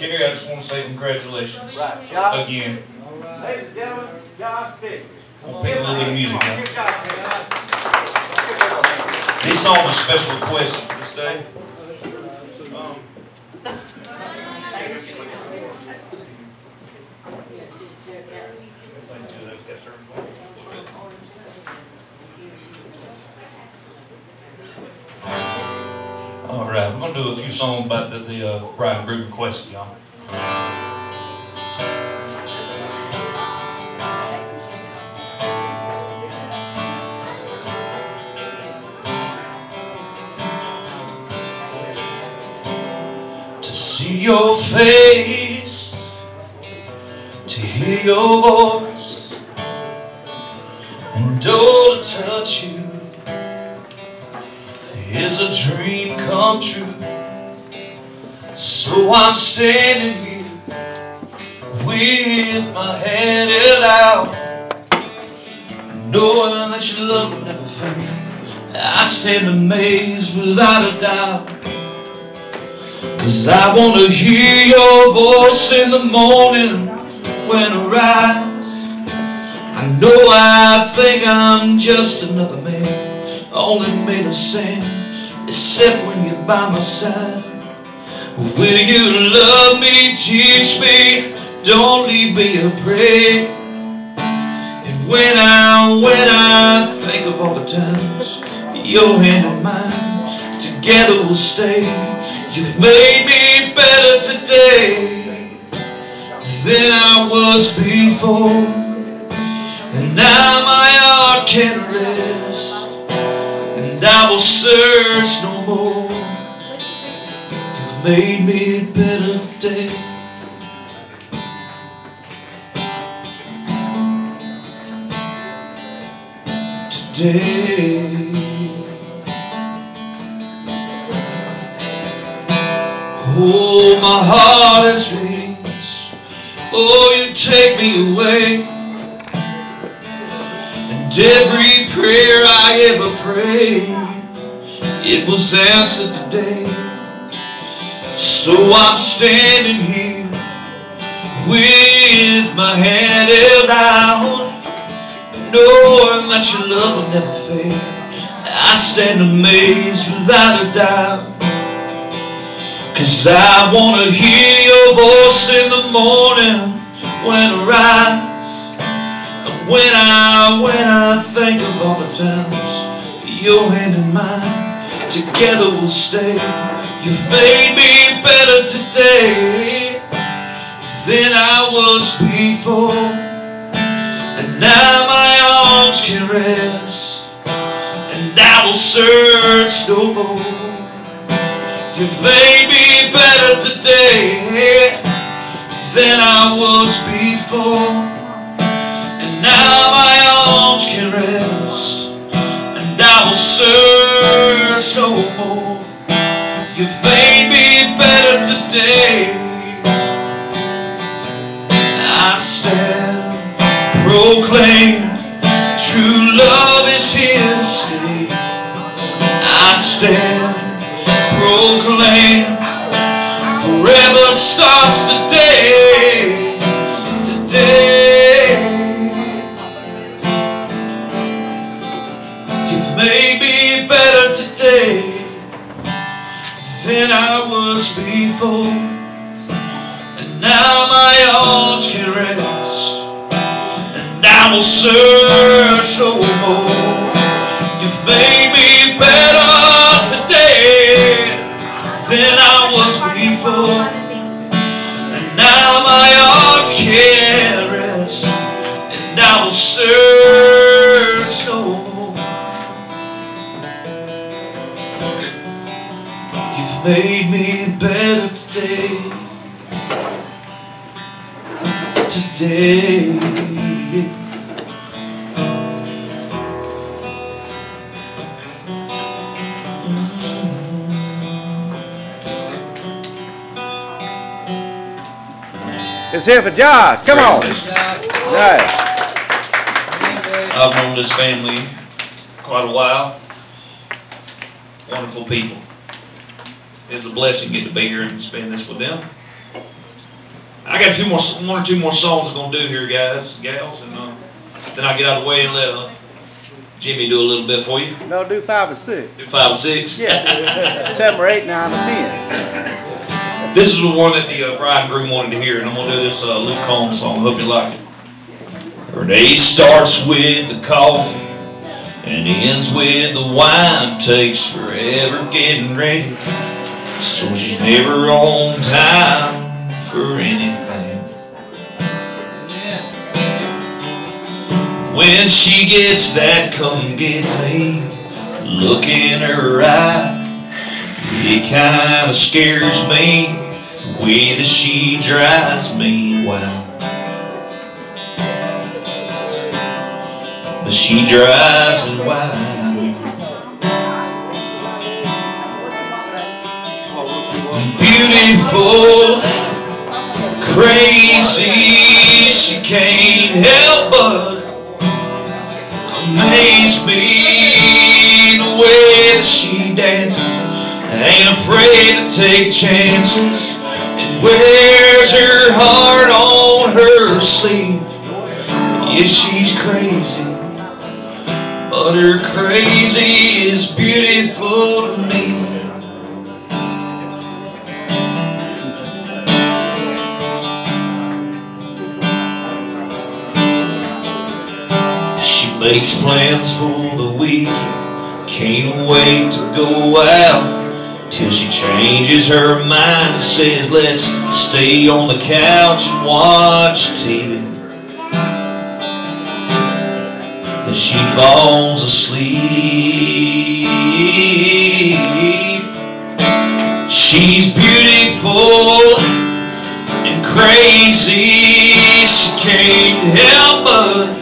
Carrie, I just want to say congratulations. Right, Josh. Again. Ladies and gentlemen, Josh Fisher. We'll pick a little bit of music now. Here, Josh Fisher. This song a special request songs about the, the uh, Brian Group request, y'all. To see your face, to hear your voice, I'm standing here with my hand held out, knowing that your love will never fade. I stand amazed without a doubt. Cause I wanna hear your voice in the morning when I rise. I know I think I'm just another man, only made of sand, except when you're by my side. Will you love me, teach me, don't leave me a prey. And when I, when I think of all the times your hand in mine, together we'll stay. You've made me better today than I was before. And now my heart can rest, and I will search no more. Made me better today. Today. Oh, my heart has wings. Oh, you take me away. And every prayer I ever prayed, it was answered today. So I'm standing here with my hand held out, knowing that your love will never fade. I stand amazed without a doubt. Cause I wanna hear your voice in the morning when I rise. And when I, when I think of all the times your hand in mine, together we'll stay. You've made me better today than I was before. And now my arms can rest, and I will search no more. You've made me better today than I was before. Starts today today. You've made me better today than I was before. And now my arms can rest and I will search no more. You've made and I will search no more. You've made me better today. Today. It's here for Josh. Come on. Right. I've known this family quite a while. Wonderful people. It's a blessing to get to be here and spend this with them. I got a few more, one or two more songs I'm gonna do here, guys, gals, and uh, then I'll get out of the way and let uh, Jimmy do a little bit for you. No, do five or six. Do five or six. Yeah, seven or eight, nine or ten. This is the one that the uh, bride and groom wanted to hear, and I'm gonna do this uh, Luke Combs song. Hope you like it. Her day starts with the coffee and ends with the wine. Takes forever getting ready, so she's never on time for anything. When she gets that come get me look in her eye, it kinda scares me the way that she drives me wild. She drives me wild. Beautiful, crazy, she can't help but amaze me the way that she dances. Ain't afraid to take chances and wears her heart on her sleeve. Yeah, she's crazy, but her crazy is beautiful to me. She makes plans for the week, can't wait to go out till she changes her mind and says, Let's stay on the couch and watch TV. Then she falls asleep. She's beautiful and crazy. She can't help but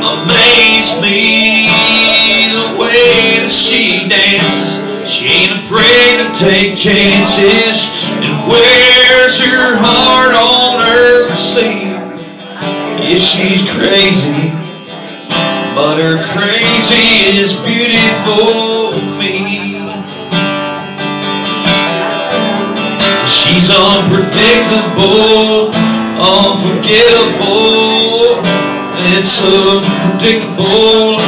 amaze me the way that she dances. She ain't afraid to take chances and wears her heart on her sleeve. Yeah, she's crazy, crazy is beautiful me. She's unpredictable, unforgettable. It's unpredictable,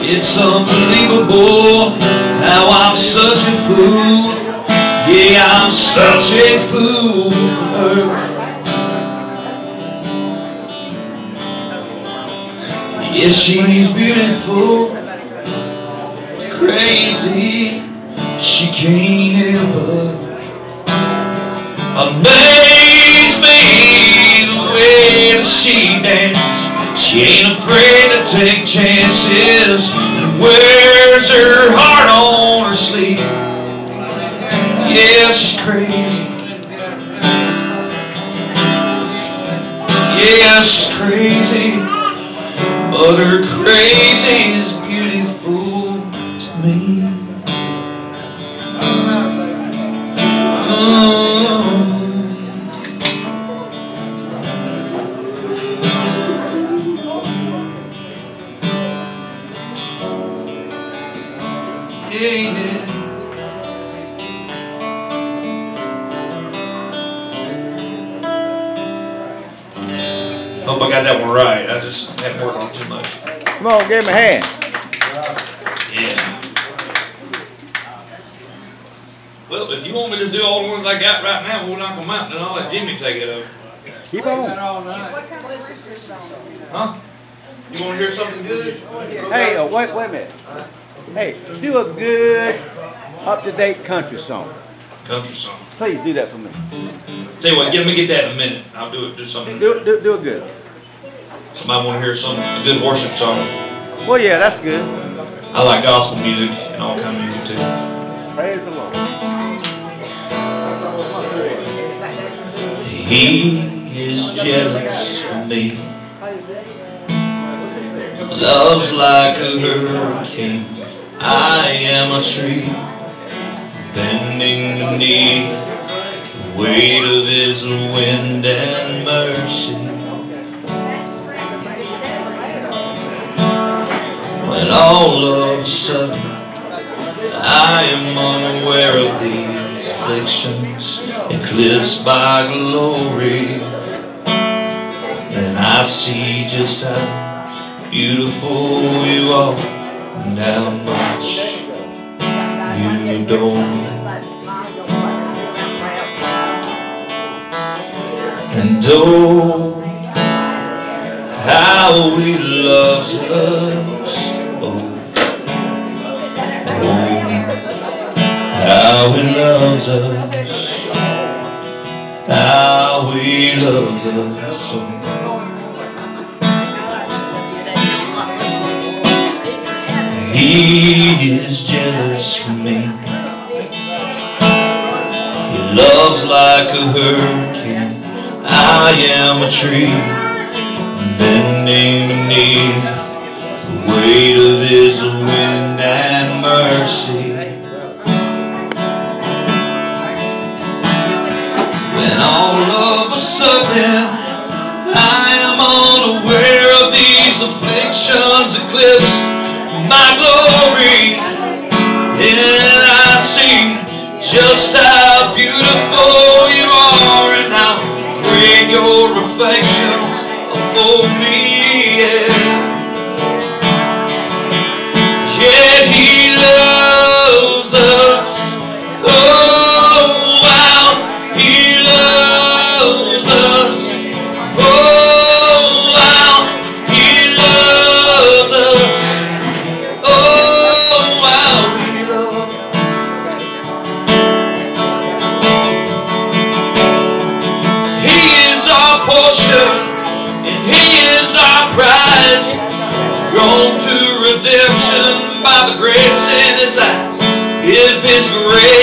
it's unbelievable how I'm such a fool. Yeah, I'm such a fool for her. Yeah, she's beautiful, crazy. She can't help but amaze me the way that she dances. She ain't afraid to take chances and wears her heart on her sleeve. Yeah, she's crazy. Yeah, she's crazy. But her crazy give him a hand. Yeah. Well, if you want me to do all the ones I got right now, we'll knock them out, then I'll let Jimmy take it over. Keep on. Huh? You wanna hear something good? Hey, uh, wait, wait a minute. Hey, do a good, up-to-date country song. Country song. Please do that for me. Tell you what, get me get that in a minute. I'll do it, do something. Do, do, do it good. Somebody wanna hear some, a good worship song. Well, yeah, that's good. I like gospel music and all kind of music too. Praise the Lord. He is jealous of me. Love's like a hurricane. I am a tree bending the weight of his wind and mercy. When all of a sudden I am unaware of these afflictions eclipsed by glory. And I see just how beautiful you are and how much you adore And oh, how he loves us. How he loves us. How he loves us. He is jealous for me. He loves like a hurricane. I am a tree bending beneath the weight of his wind and mercy. When all of a sudden I am unaware of these afflictions eclipse my glory and I see just how beautiful you are and how bring your affections for me, yeah. Yeah, he loves us. Oh, wow, he by the grace in His eyes. If His grace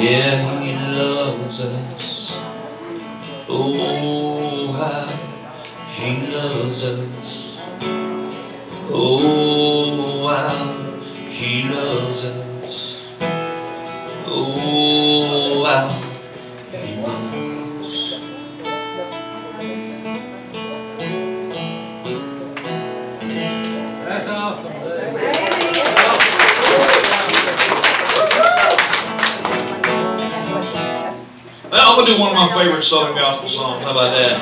Yeah, he loves us. Oh, how he loves us. Oh, I'm gonna do one of my favorite Southern gospel songs. How about that?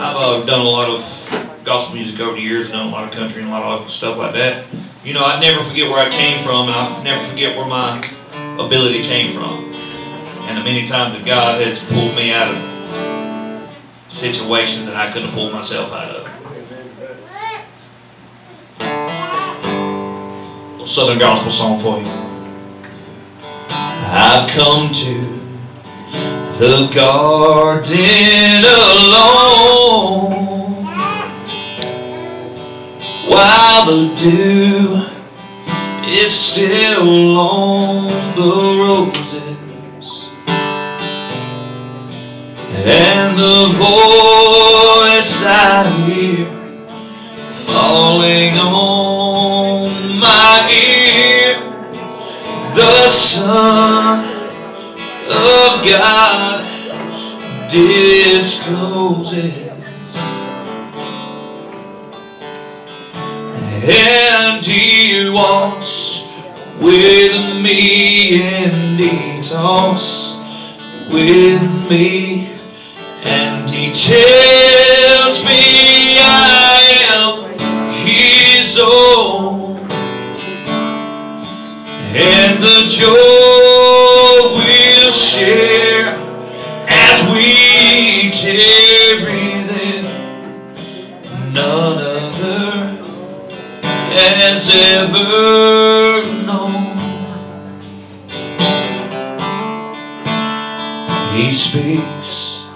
I've uh, done a lot of gospel music over the years, done a lot of country and a lot of stuff like that. You know, I never forget where I came from, and I never forget where my ability came from, and the many times that God has pulled me out of situations that I couldn't pull myself out of. Southern gospel song for you. I come to the garden alone. While the dew is still on the roses And the voice I hear falling on my ear the Son of God discloses. And he walks with me and he talks with me and he tells and the joy we'll share as we tarry there. None other has ever known. He speaks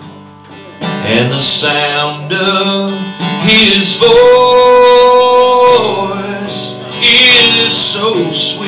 and the sound of his voice is so sweet